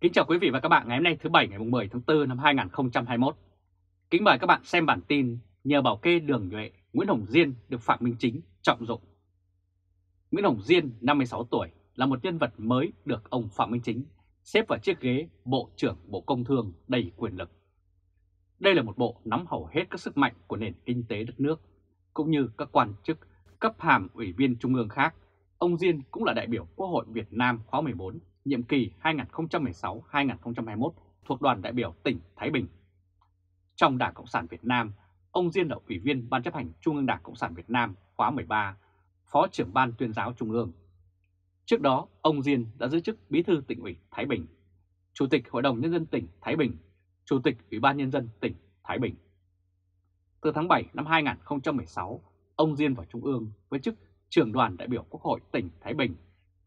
Kính chào quý vị và các bạn ngày hôm nay thứ Bảy ngày 10 tháng 4 năm 2021. Kính mời các bạn xem bản tin nhờ bảo kê đường nhuệ Nguyễn Hồng Diên được Phạm Minh Chính trọng dụng. Nguyễn Hồng Diên, 56 tuổi, là một nhân vật mới được ông Phạm Minh Chính xếp vào chiếc ghế Bộ trưởng Bộ Công Thương đầy quyền lực. Đây là một bộ nắm hầu hết các sức mạnh của nền kinh tế đất nước, cũng như các quan chức cấp hàm ủy viên trung ương khác. Ông Diên cũng là đại biểu Quốc hội Việt Nam khóa 14 nhiệm kỳ 2016-2021 thuộc đoàn đại biểu tỉnh Thái Bình. Trong Đảng Cộng sản Việt Nam, ông Diên là Ủy viên Ban chấp hành Trung ương Đảng Cộng sản Việt Nam khóa 13, Phó trưởng Ban tuyên giáo Trung ương. Trước đó, ông Diên đã giữ chức Bí thư tỉnh ủy Thái Bình, Chủ tịch Hội đồng Nhân dân tỉnh Thái Bình, Chủ tịch Ủy ban Nhân dân tỉnh Thái Bình. Từ tháng 7 năm 2016, ông Diên vào Trung ương với chức trưởng đoàn đại biểu Quốc hội tỉnh Thái Bình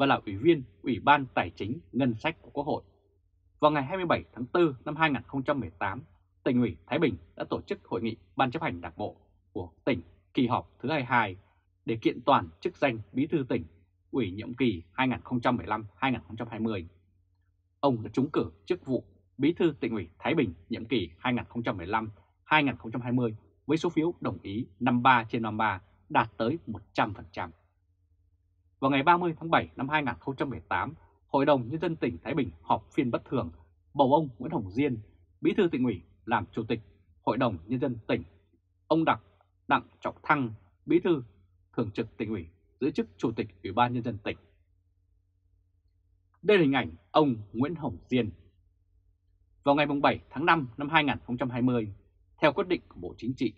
và là Ủy viên Ủy ban Tài chính Ngân sách của Quốc hội. Vào ngày 27 tháng 4 năm 2018, tỉnh ủy Thái Bình đã tổ chức hội nghị Ban chấp hành Đảng bộ của tỉnh kỳ họp thứ 22 để kiện toàn chức danh Bí thư tỉnh ủy nhiệm kỳ 2015-2020. Ông đã trúng cử chức vụ Bí thư tỉnh ủy Thái Bình nhiệm kỳ 2015-2020 với số phiếu đồng ý 53 trên 53 đạt tới 100%. Vào ngày 30 tháng 7 năm 2018, Hội đồng Nhân dân tỉnh Thái Bình họp phiên bất thường bầu ông Nguyễn Hồng Diên, Bí thư tỉnh ủy làm Chủ tịch Hội đồng Nhân dân tỉnh. Ông Đặng Đặng Trọng Thăng, Bí thư Thường trực tỉnh ủy, giữ chức Chủ tịch Ủy ban Nhân dân tỉnh. Đây là hình ảnh ông Nguyễn Hồng Diên. Vào ngày 7 tháng 5 năm 2020, theo quyết định của Bộ Chính trị,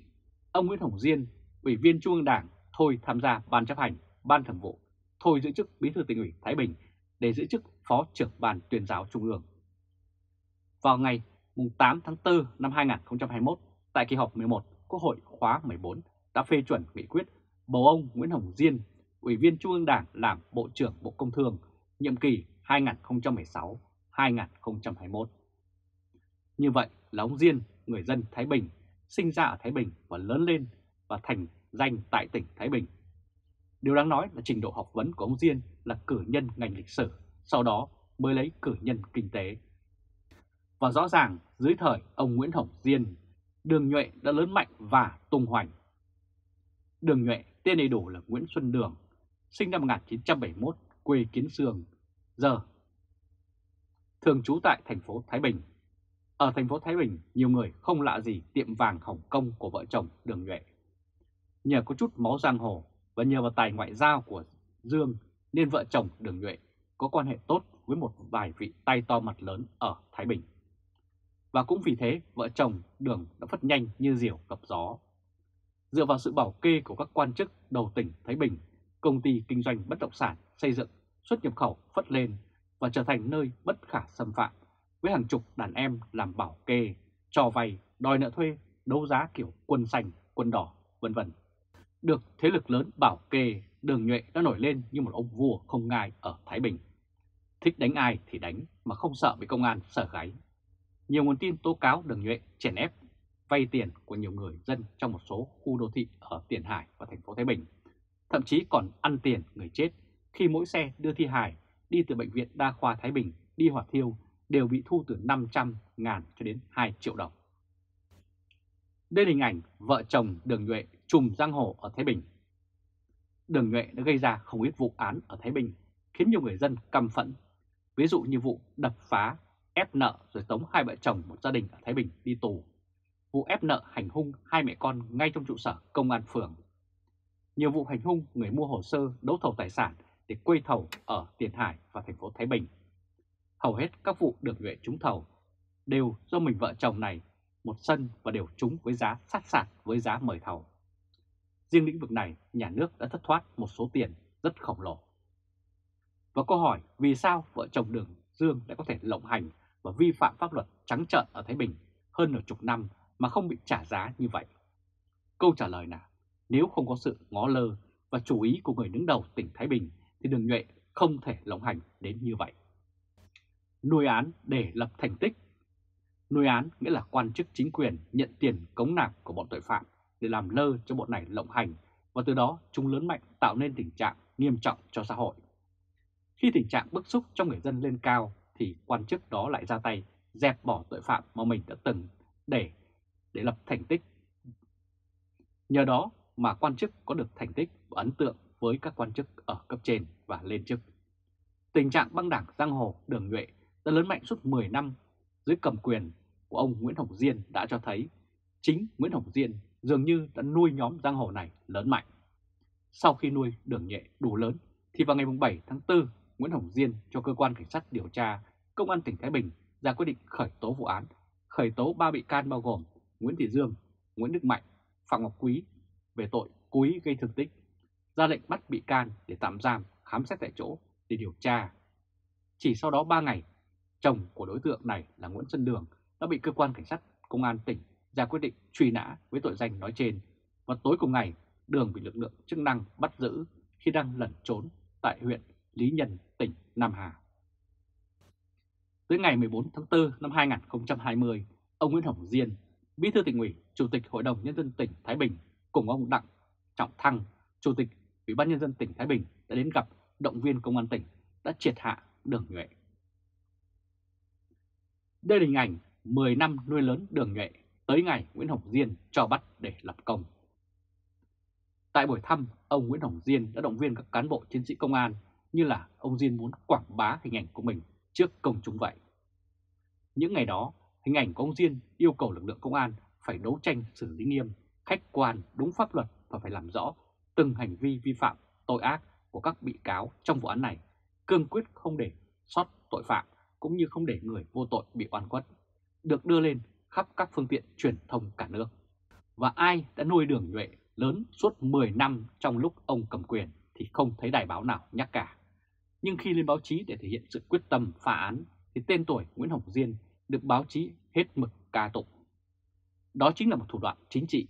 ông Nguyễn Hồng Diên, Ủy viên Trung ương Đảng, thôi tham gia Ban chấp hành, Ban thường vụ thôi giữ chức Bí thư tỉnh ủy Thái Bình để giữ chức Phó trưởng Ban tuyên giáo Trung ương. Vào ngày 8 tháng 4 năm 2021, tại kỳ họp 11 Quốc hội khóa 14 đã phê chuẩn nghị quyết bầu ông Nguyễn Hồng Diên, Ủy viên Trung ương Đảng làm Bộ trưởng Bộ Công Thương, nhiệm kỳ 2016-2021. Như vậy là ông Diên, người dân Thái Bình, sinh ra ở Thái Bình và lớn lên và thành danh tại tỉnh Thái Bình Điều đáng nói là trình độ học vấn của ông Diên là cử nhân ngành lịch sử, sau đó mới lấy cử nhân kinh tế. Và rõ ràng dưới thời ông Nguyễn Hồng Diên, Đường Nhuệ đã lớn mạnh và tung hoành. Đường Nhuệ tên đầy đủ là Nguyễn Xuân Đường, sinh năm 1971, quê Kiến Sương, giờ thường trú tại thành phố Thái Bình. Ở thành phố Thái Bình, nhiều người không lạ gì tiệm vàng Hồng Kông của vợ chồng Đường Nhuệ. Nhờ có chút máu giang hồ và nhờ vào tài ngoại giao của Dương nên vợ chồng Đường Nhuệ có quan hệ tốt với một vài vị tay to mặt lớn ở Thái Bình. Và cũng vì thế vợ chồng Đường đã phất nhanh như diều gặp gió. Dựa vào sự bảo kê của các quan chức đầu tỉnh Thái Bình, công ty kinh doanh bất động sản xây dựng xuất nhập khẩu phất lên và trở thành nơi bất khả xâm phạm với hàng chục đàn em làm bảo kê, cho vay, đòi nợ thuê, đấu giá kiểu quân xanh, quân đỏ, vân vân. Được thế lực lớn bảo kê, đường nhuệ đã nổi lên như một ông vua không ngai ở Thái Bình. Thích đánh ai thì đánh mà không sợ bị công an sợ gáy. Nhiều nguồn tin tố cáo đường nhuệ chèn ép vay tiền của nhiều người dân trong một số khu đô thị ở Tiền Hải và thành phố Thái Bình. Thậm chí còn ăn tiền người chết khi mỗi xe đưa thi hài đi từ Bệnh viện Đa khoa Thái Bình đi hỏa thiêu đều bị thu từ 500 ngàn cho đến 2 triệu đồng. Đây là hình ảnh vợ chồng Đường Nhuệ trùm giang hồ ở Thái Bình. Đường Nhuệ đã gây ra không ít vụ án ở Thái Bình, khiến nhiều người dân căm phẫn. Ví dụ như vụ đập phá, ép nợ rồi tống hai vợ chồng một gia đình ở Thái Bình đi tù. Vụ ép nợ hành hung hai mẹ con ngay trong trụ sở công an phường. Nhiều vụ hành hung người mua hồ sơ đấu thầu tài sản để quây thầu ở Tiền Hải và thành phố Thái Bình. Hầu hết các vụ được nhuệ trúng thầu đều do mình vợ chồng này một sân và đều trúng với giá sát sạt với giá mời thầu. Riêng lĩnh vực này, nhà nước đã thất thoát một số tiền rất khổng lồ. Và câu hỏi vì sao vợ chồng Đường Dương lại có thể lộng hành và vi phạm pháp luật trắng trợn ở Thái Bình hơn nửa chục năm mà không bị trả giá như vậy? Câu trả lời là nếu không có sự ngó lơ và chú ý của người đứng đầu tỉnh Thái Bình thì Đường Nhuệ không thể lộng hành đến như vậy. Nuôi án để lập thành tích Nuôi án nghĩa là quan chức chính quyền nhận tiền cống nạp của bọn tội phạm để làm lơ cho bọn này lộng hành và từ đó chúng lớn mạnh tạo nên tình trạng nghiêm trọng cho xã hội. Khi tình trạng bức xúc trong người dân lên cao, thì quan chức đó lại ra tay dẹp bỏ tội phạm mà mình đã từng để để lập thành tích. Nhờ đó mà quan chức có được thành tích và ấn tượng với các quan chức ở cấp trên và lên chức. Tình trạng băng đảng giang hồ đường nhuệ đã lớn mạnh suốt 10 năm dưới cầm quyền của ông Nguyễn Hồng Diên đã cho thấy chính Nguyễn Hồng Diên dường như đã nuôi nhóm giang hồ này lớn mạnh. Sau khi nuôi đường nhẹ đủ lớn thì vào ngày 7 tháng 4, Nguyễn Hồng Diên cho cơ quan cảnh sát điều tra Công an tỉnh Thái Bình ra quyết định khởi tố vụ án, khởi tố 3 bị can bao gồm Nguyễn Thị Dương, Nguyễn Đức Mạnh, Phạm Ngọc Quý về tội cố ý gây thương tích, ra lệnh bắt bị can để tạm giam, khám xét tại chỗ để điều tra. Chỉ sau đó 3 ngày, chồng của đối tượng này là Nguyễn Xuân Đường đã bị cơ quan cảnh sát công an tỉnh ra quyết định truy nã với tội danh nói trên và tối cùng ngày Đường bị lực lượng chức năng bắt giữ khi đang lẩn trốn tại huyện Lý Nhân, tỉnh Nam Hà. Tới ngày 14 tháng 4 năm 2020, ông Nguyễn Hồng Diên, Bí thư tỉnh ủy, Chủ tịch Hội đồng Nhân dân tỉnh Thái Bình cùng ông Đặng Trọng Thăng, Chủ tịch Ủy ban Nhân dân tỉnh Thái Bình đã đến gặp động viên công an tỉnh đã triệt hạ đường nhuệ. Đây là hình ảnh 10 năm nuôi lớn đường nhuệ tới ngày Nguyễn Hồng Diên cho bắt để lập công. Tại buổi thăm, ông Nguyễn Hồng Diên đã động viên các cán bộ chiến sĩ công an như là ông Diên muốn quảng bá hình ảnh của mình trước công chúng vậy. Những ngày đó, hình ảnh của ông Diên yêu cầu lực lượng công an phải đấu tranh xử lý nghiêm, khách quan, đúng pháp luật và phải làm rõ từng hành vi vi phạm, tội ác của các bị cáo trong vụ án này, cương quyết không để sót tội phạm cũng như không để người vô tội bị oan khuất, được đưa lên khắp các phương tiện truyền thông cả nước. Và ai đã nuôi đường nhuệ lớn suốt 10 năm trong lúc ông cầm quyền thì không thấy đài báo nào nhắc cả. Nhưng khi lên báo chí để thể hiện sự quyết tâm phá án thì tên tuổi Nguyễn Hồng Diên được báo chí hết mực ca tụng. Đó chính là một thủ đoạn chính trị.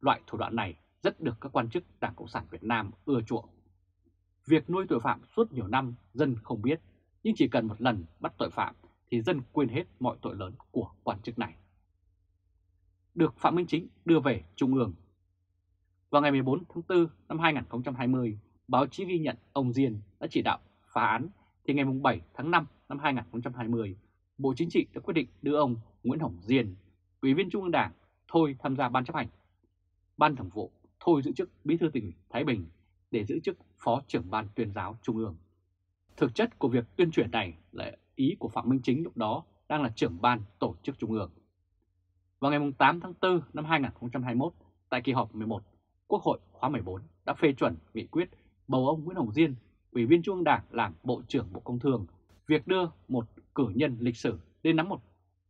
Loại thủ đoạn này rất được các quan chức Đảng Cộng sản Việt Nam ưa chuộng. Việc nuôi tội phạm suốt nhiều năm dân không biết, nhưng chỉ cần một lần bắt tội phạm thì dân quên hết mọi tội lớn của quan chức này. Được Phạm Minh Chính đưa về Trung ương. Vào ngày 14 tháng 4 năm 2020, báo chí ghi nhận ông Diên đã chỉ đạo phá án thì ngày 7 tháng 5 năm 2020, Bộ Chính trị đã quyết định đưa ông Nguyễn Hồng Diên, Ủy viên Trung ương Đảng, thôi tham gia Ban chấp hành. Ban thường vụ thôi giữ chức Bí thư tỉnh ủy Thái Bình để giữ chức Phó trưởng Ban tuyên giáo Trung ương. Thực chất của việc tuyên truyền này là ý của Phạm Minh Chính lúc đó đang là trưởng ban tổ chức Trung ương. Vào ngày 8 tháng 4 năm 2021, tại kỳ họp 11, Quốc hội khóa 14 đã phê chuẩn nghị quyết bầu ông Nguyễn Hồng Diên, Ủy viên Trung ương Đảng làm Bộ trưởng Bộ Công Thương. Việc đưa một cử nhân lịch sử lên nắm một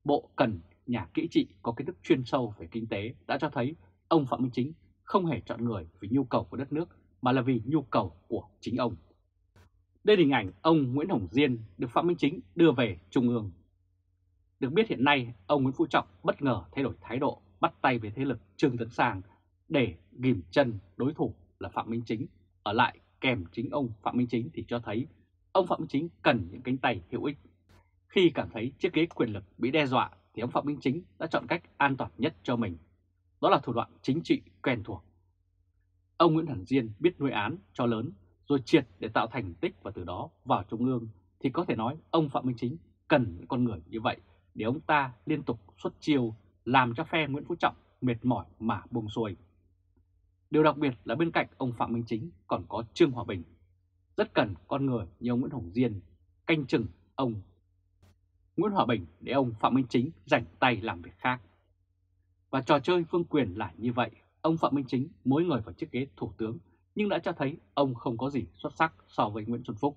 bộ cần nhà kỹ trị có kiến thức chuyên sâu về kinh tế đã cho thấy ông Phạm Minh Chính không hề chọn người vì nhu cầu của đất nước mà là vì nhu cầu của chính ông. Đây là hình ảnh ông Nguyễn Hồng Diên được Phạm Minh Chính đưa về Trung ương. Được biết hiện nay, ông Nguyễn Phú Trọng bất ngờ thay đổi thái độ bắt tay với thế lực Trương Tấn Sang để ghim chân đối thủ là Phạm Minh Chính ở lại kèm chính ông Phạm Minh Chính thì cho thấy ông Phạm Minh Chính cần những cánh tay hữu ích. Khi cảm thấy chiếc ghế quyền lực bị đe dọa thì ông Phạm Minh Chính đã chọn cách an toàn nhất cho mình. Đó là thủ đoạn chính trị quen thuộc. Ông Nguyễn Hẳn Diên biết nuôi án cho lớn rồi triệt để tạo thành tích và từ đó vào Trung ương thì có thể nói ông Phạm Minh Chính cần những con người như vậy để ông ta liên tục xuất chiêu làm cho phe Nguyễn Phú Trọng mệt mỏi mà buông xuôi. Điều đặc biệt là bên cạnh ông Phạm Minh Chính còn có Trương Hòa Bình. Rất cần con người như ông Nguyễn Hồng Diên canh chừng ông Nguyễn Hòa Bình để ông Phạm Minh Chính rảnh tay làm việc khác. Và trò chơi vương quyền là như vậy, ông Phạm Minh Chính mỗi người vào chiếc ghế thủ tướng nhưng đã cho thấy ông không có gì xuất sắc so với Nguyễn Xuân Phúc.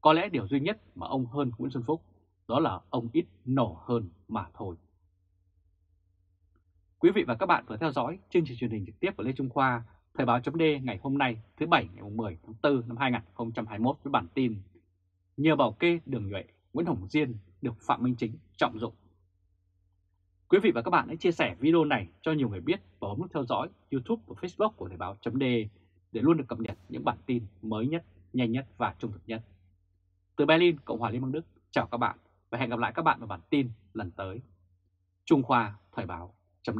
Có lẽ điều duy nhất mà ông hơn Nguyễn Xuân Phúc đó là ông ít nổ hơn mà thôi. Quý vị và các bạn vừa theo dõi chương trình truyền hình trực tiếp của Lê Trung Khoa, Thời báo chấm ngày hôm nay thứ Bảy ngày 10 tháng 4 năm 2021 với bản tin Nhờ bảo kê đường nhuệ, Nguyễn Hồng Diên được Phạm Minh Chính trọng dụng. Quý vị và các bạn hãy chia sẻ video này cho nhiều người biết và bấm nút theo dõi YouTube và Facebook của Thời báo chấm để luôn được cập nhật những bản tin mới nhất, nhanh nhất và trung thực nhất. Từ Berlin, Cộng hòa Liên bang Đức, chào các bạn và hẹn gặp lại các bạn vào bản tin lần tới. Trung Khoa Thời báo chấm